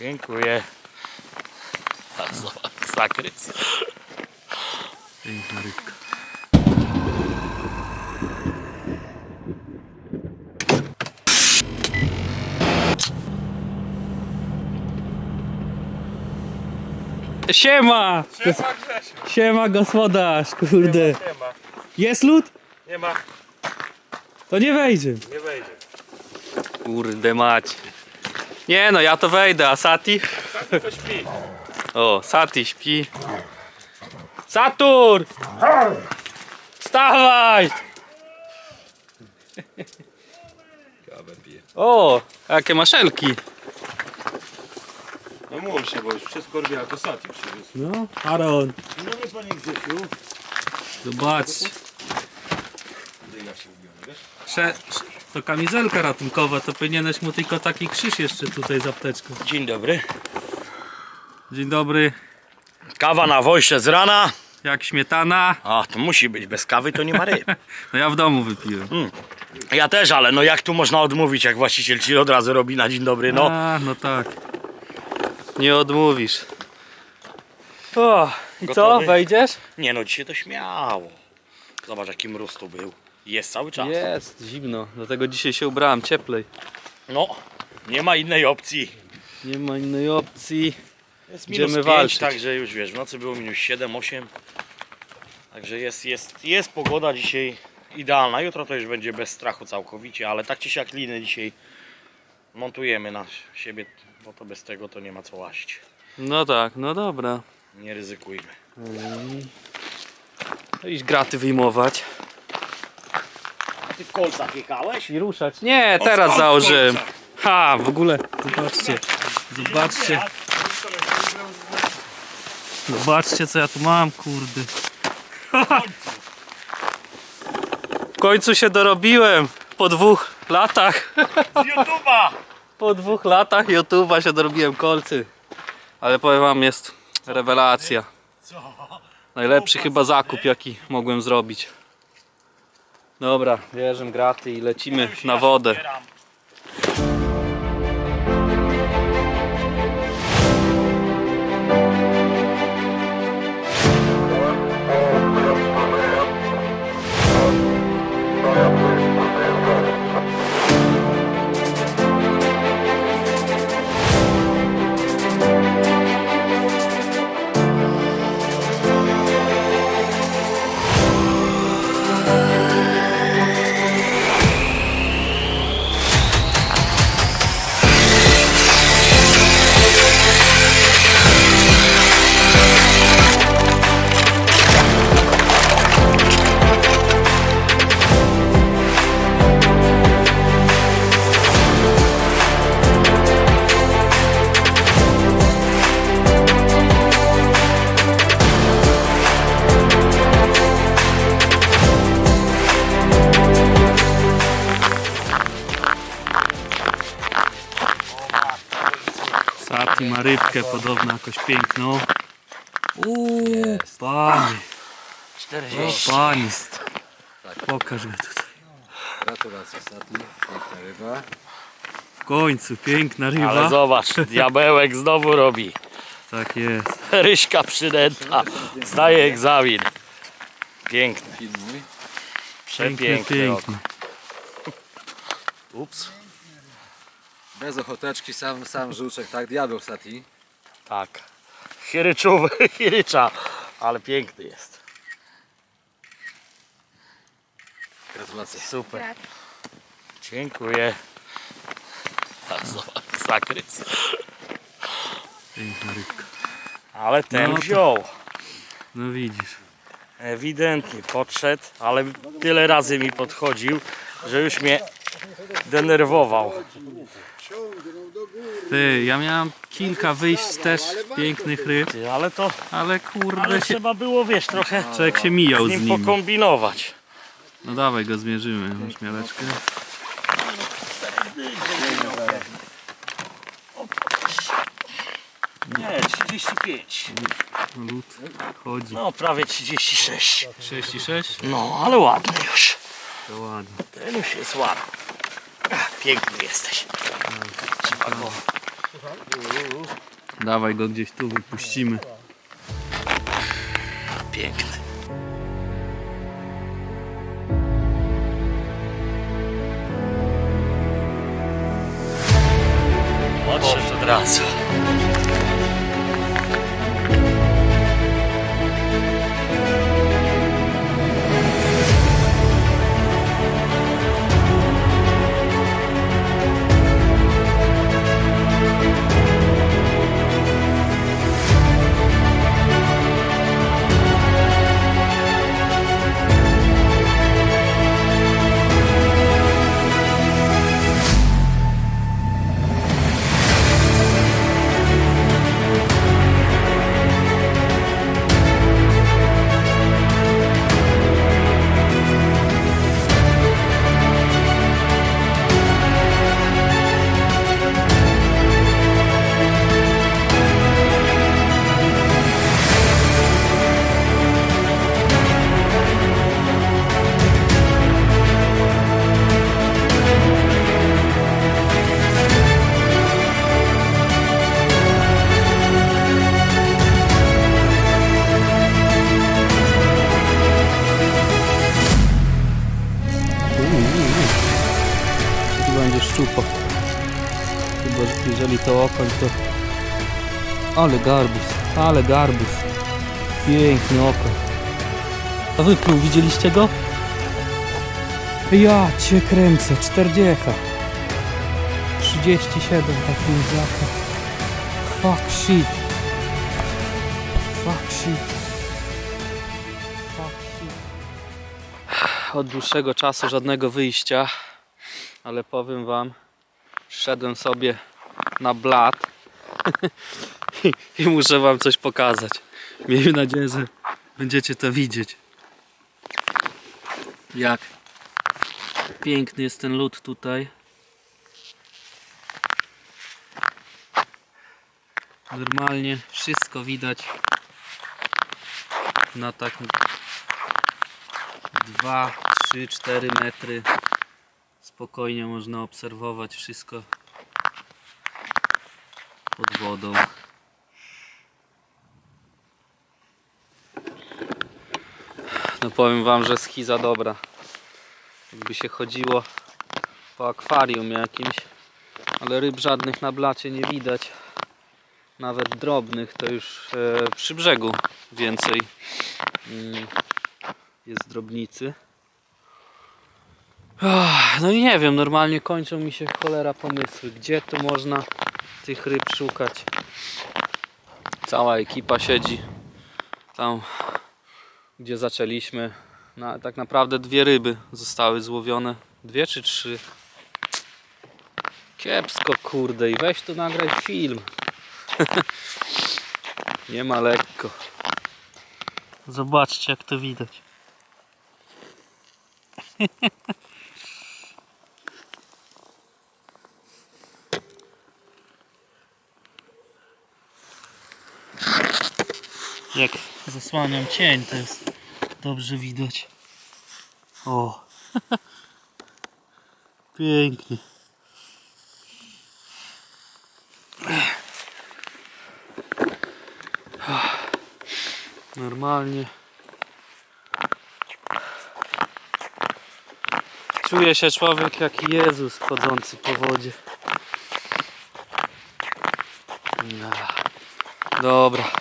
Dziękuję. Zakrys. Piękna rybka. Siema! Siema gospodarz, kurde. Nie ma, Jest lód? nie ma, To nie wejdzie. nie wejdzie. Kurde mać. Nie no, ja to wejdę, a Sati? To śpi. O, Sati śpi. Satur! Wstawaj! O, jakie maszelki. No mów się, bo już wszystko robiła, to Sati przywiózł. No, Aaron. Dzień dobry panie Grzesiu. Zobaczcie. Ja się ubiorę, wiesz? Prze, to kamizelka ratunkowa, to powinieneś mu tylko taki krzyż jeszcze tutaj z apteczką. Dzień dobry. Dzień dobry, Kawa na wojsze z rana. jak śmietana. A, to musi być, bez kawy to nie ma ryb. No ja w domu wypiłem. Ja też, ale no jak tu można odmówić, jak właściciel ci od razu robi na dzień dobry, no. A, no tak. Nie odmówisz. O, i co, Gotowy? wejdziesz? Nie no, dzisiaj to śmiało. Zobacz jaki mróz tu był. Jest cały czas. Jest, zimno, dlatego dzisiaj się ubrałem cieplej. No, nie ma innej opcji. Nie ma innej opcji. Jest Idziemy minus 5, walczyć. także już wiesz, w nocy było minus 7, 8. Także jest, jest, jest pogoda dzisiaj idealna. Jutro to już będzie bez strachu całkowicie, ale tak czy siak liny dzisiaj montujemy na siebie, bo to bez tego to nie ma co łazić. No tak, no dobra. Nie ryzykujmy. To Iść graty wyjmować. Ty w kolcach jechałeś? I ruszać. Nie, teraz założyłem. Ha, w ogóle, zobaczcie. Zobaczcie. Zobaczcie co ja tu mam, kurde. W końcu się dorobiłem. Po dwóch latach. Z YouTube'a! Po dwóch latach YouTube'a się dorobiłem kolcy. Ale powiem wam, jest rewelacja. Najlepszy chyba zakup jaki mogłem zrobić. Dobra, bierzemy graty i lecimy na wodę. Sati ma rybkę podobno jakoś piękną. Uuu, panie, 40. panie. Pokaż go tutaj. Gratulacje Sati, piękna ryba. W końcu, piękna Ale ryba. zobacz, diabełek znowu robi. Tak jest. Ryśka przydęta. Zdaje egzamin. Piękny, Filmuj. Piękny, przepiękny. piękny. Ups. Bez ochoteczki, sam, sam żółczek, tak? Diabeł Sati. Tak. Chiryczówy, chirycza. Ale piękny jest. Gratulacje. Super. Dziękuję. Bardzo zakrys. Piękna rybka. Ale ten No to- wziął. No widzisz. Ewidentnie podszedł, ale tyle razy mi podchodził, że już mnie denerwował. Ty, ja miałem kilka wyjść też pięknych ryb, Ty, Ale to ale ale kurde się, trzeba było, wiesz, trochę człowiek się mijał z z nim nim. pokombinować. No dawaj go zmierzymy, na śmialeczkę. Nie, 35. Lód chodzi. No, prawie 36. 36? No, ale ładny już. To ładnie. Ten już jest ładny. Ach, Piękny jesteś. Trzeba go Dawaj go gdzieś tu, wypuścimy. Piękny. Odszedł od razu. Szczupak. Chyba, że jeżeli to okoń, to... Ale garbus, ale garbus. Piękny okoń. A wypluł, widzieliście go? Ja cię kręcę, 40. 37 takim zakiem. Fuck shit. Fuck shit. Fuck shit. Od dłuższego czasu żadnego wyjścia ale powiem wam, szedłem sobie na blat i, i muszę wam coś pokazać. Miejmy nadzieję, że będziecie to widzieć. Jak piękny jest ten lód tutaj. Normalnie wszystko widać na tak 2, 3, 4 metry spokojnie można obserwować wszystko pod wodą. No powiem wam, że schiza dobra. Jakby się chodziło po akwarium jakimś, ale ryb żadnych na blacie nie widać. Nawet drobnych to już e, przy brzegu więcej mm, jest drobnicy. No i nie wiem, normalnie kończą mi się cholera pomysły, gdzie tu można tych ryb szukać. Cała ekipa siedzi tam, gdzie zaczęliśmy. Na, tak naprawdę dwie ryby zostały złowione. Dwie czy trzy. Kiepsko kurde i weź tu nagraj film. nie ma lekko. Zobaczcie jak to widać. Jak zasłaniam cień, to jest dobrze widać. O! Pięknie. Normalnie. Czuje się człowiek jak Jezus chodzący po wodzie. Dobra.